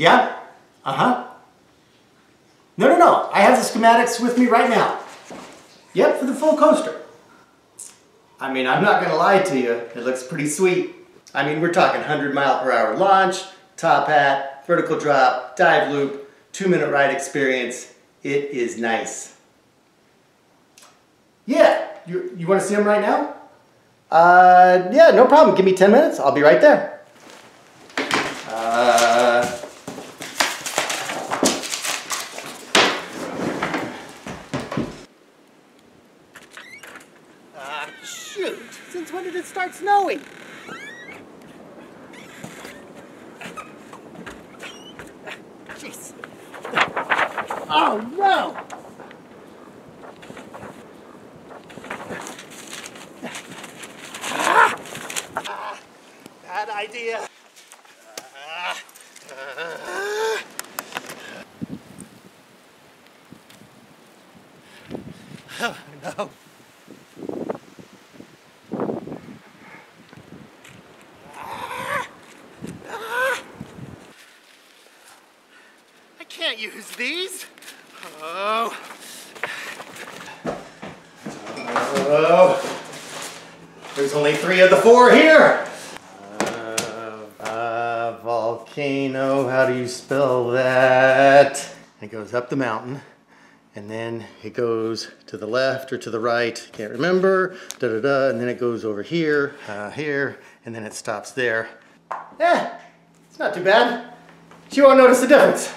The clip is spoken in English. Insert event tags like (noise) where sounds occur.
Yeah? Uh-huh. No, no, no. I have the schematics with me right now. Yep, for the full coaster. I mean, I'm not gonna lie to you. It looks pretty sweet. I mean, we're talking 100 mile per hour launch, top hat, vertical drop, dive loop, two minute ride experience. It is nice. Yeah, you, you wanna see them right now? Uh, yeah, no problem. Give me 10 minutes. I'll be right there. Uh, uh, Since when did it start snowing? Jeez. Oh, no! Bad idea. Oh, (sighs) no. Can't use these. Oh. Oh. There's only three of the four here. Uh, uh, volcano, how do you spell that? It goes up the mountain and then it goes to the left or to the right, can't remember, da da da, and then it goes over here, uh, here, and then it stops there. Yeah, it's not too bad. She won't notice the difference.